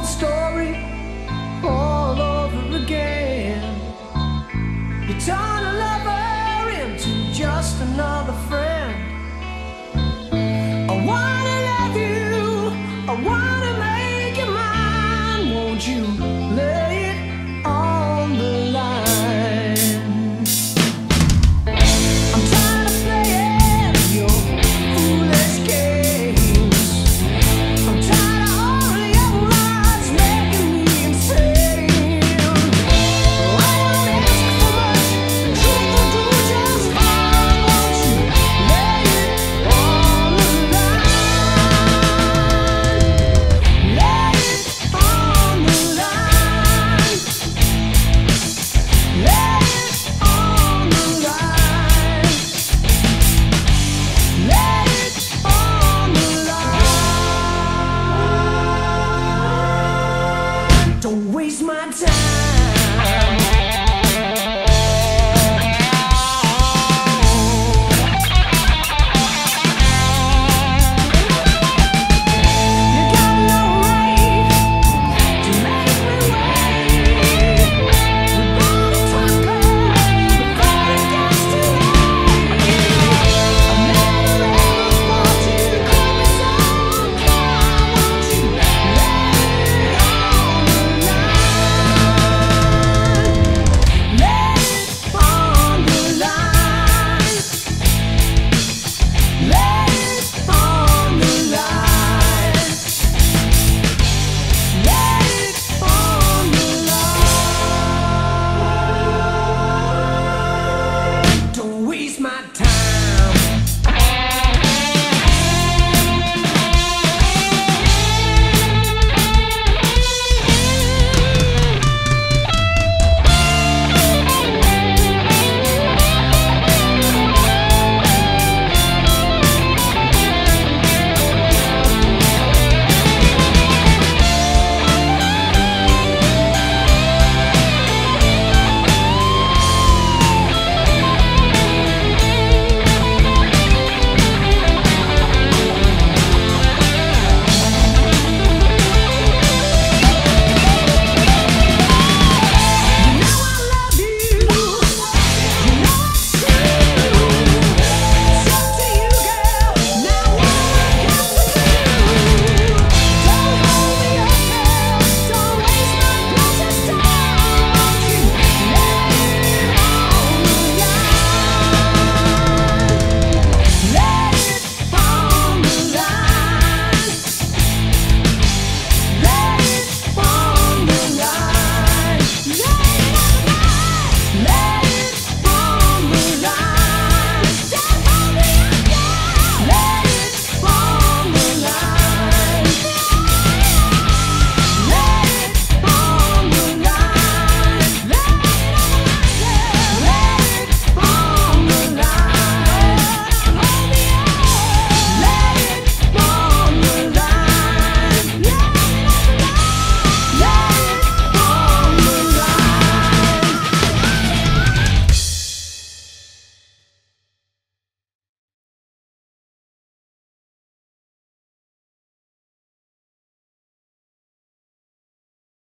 it's story all over again. You turn a lover into just another friend. time.